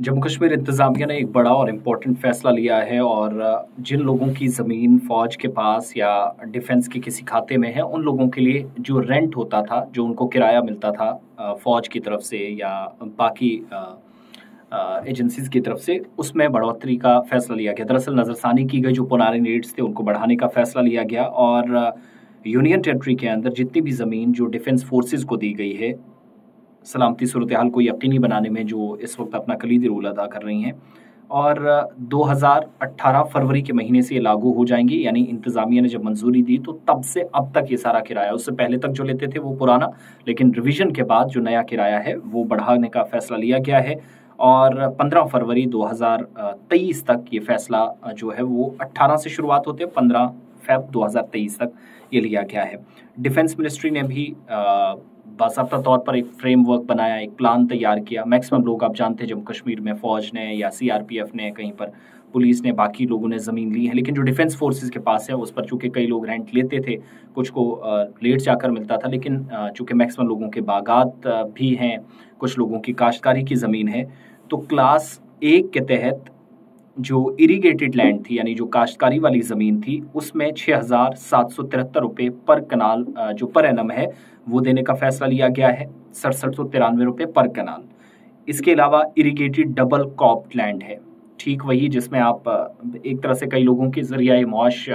जम्मू कश्मीर इंतज़ामिया ने एक बड़ा और इम्पोर्टेंट फैसला लिया है और जिन लोगों की ज़मीन फ़ौज के पास या डिफेंस के किसी खाते में है, उन लोगों के लिए जो रेंट होता था, जो उनको किराया मिलता था फ़ौज की तरफ़ से या बाकी एजेंसीज की तरफ़ से, उसमें बढ़ोतरी का फैसला लिया गया। दरअसल नज़रसानी की गई जो पुराने नीड्स थे, उनको बढ़ाने का फैसला लिया गया और यूनियन टेरेटरी के अंदर जितनी भी ज़मीन जो डिफेंस फोर्सेज को दी गई है सलामती सूरत हाल को यकीनी बनाने में जो इस वक्त अपना कलीदी रोल अदा कर रही हैं। और 2018 फरवरी के महीने से ये लागू हो जाएँगी, यानी इंतज़ामिया ने जब मंजूरी दी तो तब से अब तक ये सारा किराया, उससे पहले तक जो लेते थे वो पुराना, लेकिन रिवीजन के बाद जो नया किराया है, वो बढ़ाने का फैसला लिया गया है। और 15 फरवरी 2023 तक ये फैसला जो है वो 18 से शुरुआत होते हैं 15 फेब 2023 तक ये लिया गया है। डिफेंस मिनिस्ट्री ने भी बाबा तौर पर एक फ्रेमवर्क बनाया, एक प्लान तैयार किया। मैक्सिमम लोग आप जानते हैं, जम्मू कश्मीर में फ़ौज ने या सीआरपीएफ ने कहीं पर, पुलिस ने बाकी लोगों ने ज़मीन ली है। लेकिन जो डिफेंस फोर्सेस के पास है, उस पर चूँकि कई लोग रेंट लेते थे, कुछ को लेट जाकर मिलता था, लेकिन चूँकि मैक्सिमम लोगों के बागात भी हैं, कुछ लोगों की काश्तकारी की ज़मीन है तो क्लास एक के तहत जो इरीगेटेड लैंड थी, यानी जो काश्तकारी वाली ज़मीन थी, उसमें छः हज़ार सात सौ तिहत्तर रुपये पर कनाल जो पर एनम है, वो देने का फैसला लिया गया है। सड़सठ सौ तिरानवे रुपये पर कनाल। इसके अलावा इरीगेटेड डबल क्रॉप लैंड है। ठीक वही जिसमें आप एक तरह से कई लोगों के ज़रिए मुआश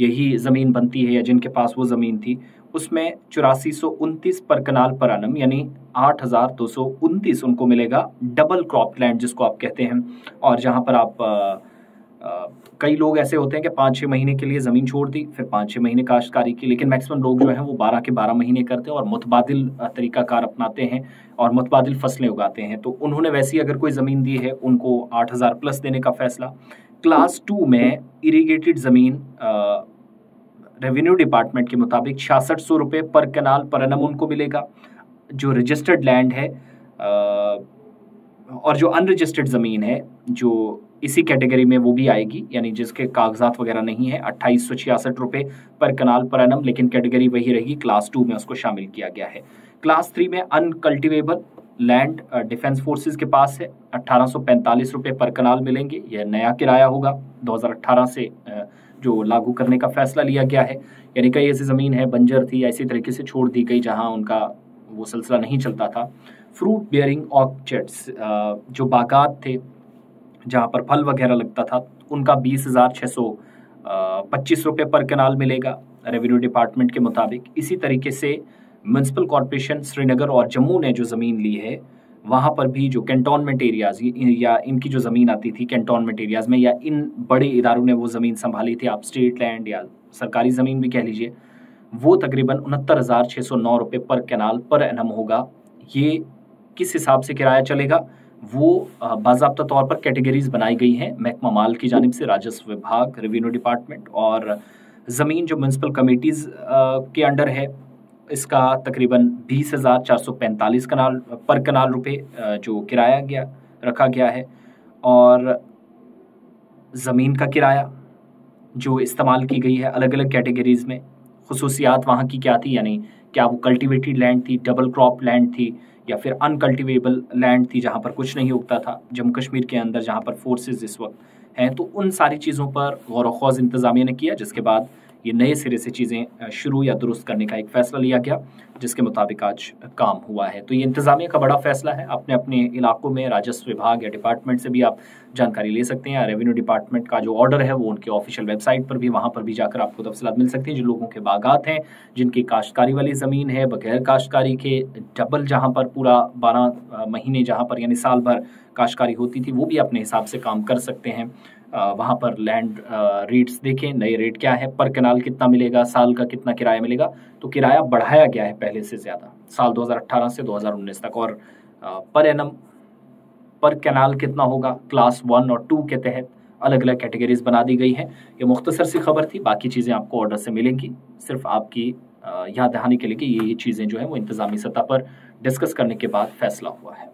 यही ज़मीन बनती है या जिनके पास वो ज़मीन थी। उसमें चौरासी सौ उनतीस पर कनाल पर अनम यानी आठ हज़ार दो सौ उनतीस उनको मिलेगा डबल क्रॉप लैंड जिसको आप कहते हैं। और जहाँ पर आप कई लोग ऐसे होते हैं कि पाँच छः महीने के लिए ज़मीन छोड़ दी, फिर पाँच छः महीने काश्तकारी की, लेकिन मैक्सिमम लोग जो हैं वो बारह के बारह महीने करते हैं और मुतबादिल तरीकाकार अपनाते हैं और मुतबादिल फ़सलें उगाते हैं। तो उन्होंने वैसी अगर कोई ज़मीन दी है, उनको आठ हज़ार प्लस देने का फैसला। क्लास टू में इरीगेटेड ज़मीन रेवेन्यू डिपार्टमेंट के मुताबिक छियासठ सौ रुपये पर कनाल पर अनम उनको मिलेगा। जो रजिस्टर्ड लैंड है और जो अनरजिस्टर्ड ज़मीन है, जो इसी कैटेगरी में वो भी आएगी, यानी जिसके कागजात वगैरह नहीं है, अट्ठाईस सौ छियासठ रुपये पर कनाल पर अनम लेकिन कैटेगरी वही रहेगी क्लास टू में उसको शामिल किया गया है। क्लास थ्री में अनकल्टिवेबल लैंड डिफेंस फोर्सेस के पास है, अट्ठारह सौ पैंतालीस रुपये पर कनाल मिलेंगे, यह नया किराया होगा 2018 से जो लागू करने का फैसला लिया गया है। यानी कई ऐसी ज़मीन है, बंजर थी ऐसी तरीके से छोड़ दी गई जहाँ उनका वो सिलसिला नहीं चलता था। फ्रूट बियरिंग ऑर्चर्ड्स जो बागात थे, जहाँ पर फल वगैरह लगता था, उनका बीस हज़ार छः सौ पच्चीस रुपये पर कनाल मिलेगा रेवेन्यू डिपार्टमेंट के मुताबिक। इसी तरीके से म्यूनसिपल कॉरपोरेशन श्रीनगर और जम्मू ने जो ज़मीन ली है वहाँ पर भी जो कैंटोनमेंट एरियाज़ या इनकी जो ज़मीन आती थी कैंटोनमेंट एरियाज़ में, या इन बड़े इदारों ने वो ज़मीन संभाली थी, आप स्टेट लैंड या सरकारी ज़मीन भी कह लीजिए, वो तकरीबन उनहत्तर हज़ार छः सौ नौ रुपये पर कैनाल पर एनम होगा। ये किस हिसाब से किराया चलेगा? वो बाबा तौर पर कैटेगरीज बनाई गई हैं, महकमा माल की जानब से, राजस्व विभाग रेवेन्यू डिपार्टमेंट और ज़मीन जो म्यूनसिपल कमेटीज़ के अंडर है इसका तकरीबन बीस हज़ार चार सौ पैंतालीस कनाल, पर कनाल रुपए जो किराया गया, रखा गया है। और ज़मीन का किराया जो इस्तेमाल की गई है अलग अलग कैटेगरीज़ में, खसूसियात वहाँ की क्या थी? यानी क्या वो कल्टिवेटेड लैंड थी, डबल क्रॉप लैंड थी, या फिर अनकल्टिवेबल लैंड थी जहाँ पर कुछ नहीं उगता था, जम्मू कश्मीर के अंदर जहाँ पर फोर्सेज इस वक्त हैं? तो उन सारी चीज़ों पर गौर वौज इंतज़ामिया ने किया, जिसके बाद ये नए सिरे से चीज़ें शुरू या दुरुस्त करने का एक फ़ैसला लिया गया, जिसके मुताबिक आज काम हुआ है। तो ये इंतज़ामिया का बड़ा फैसला है। अपने अपने इलाकों में राजस्व विभाग या डिपार्टमेंट से भी आप जानकारी ले सकते हैं। या रेवेन्यू डिपार्टमेंट का जो ऑर्डर है, वो उनके ऑफिशियल वेबसाइट पर भी, वहाँ पर भी जाकर आपको तफसलत मिल सकती हैं। जिन लोगों के बागात हैं, जिनकी काश्तकारी वाली ज़मीन है, बगैर काश्तकारी के, डबल जहाँ पर पूरा बारह महीने जहाँ पर, यानी साल भर काश्तकारी होती थी, वो भी अपने हिसाब से काम कर सकते हैं। वहाँ पर लैंड रेट्स देखें नए रेट क्या है पर कनाल कितना मिलेगा, साल का कितना किराया मिलेगा तो किराया बढ़ाया गया है पहले से ज़्यादा, साल 2018 से 2019 तक, और पर एनम पर कैनाल कितना होगा क्लास वन और टू के तहत अलग अलग कैटेगरीज बना दी गई हैं। ये मुख्तसर सी खबर थी, बाकी चीज़ें आपको ऑर्डर से मिलेंगी, सिर्फ़ आपकी याद दहानी के लिए कि ये ये चीज़ें जो हैं, वो इंतज़ामी सतह पर डिस्कस करने के बाद फैसला हुआ है।